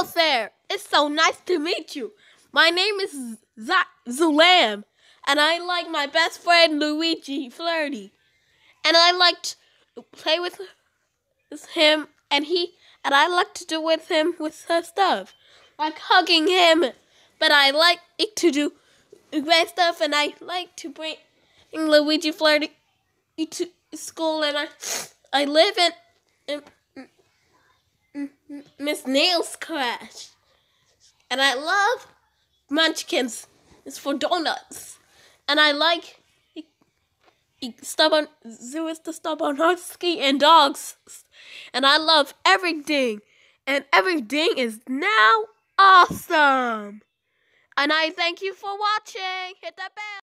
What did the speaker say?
Hello there. It's so nice to meet you. My name is Z- Zulam, and I like my best friend Luigi Flirty, and I like to play with him, and he and I like to do with him with her stuff, like hugging him. But I like to do great stuff, and I like to bring Luigi Flirty to school, and I I live in, in Miss Nail's crash. And I love Munchkins. It's for donuts. And I like stubborn Zeus the stubborn husky and dogs. And I love everything. And everything is now awesome. And I thank you for watching. Hit that bell.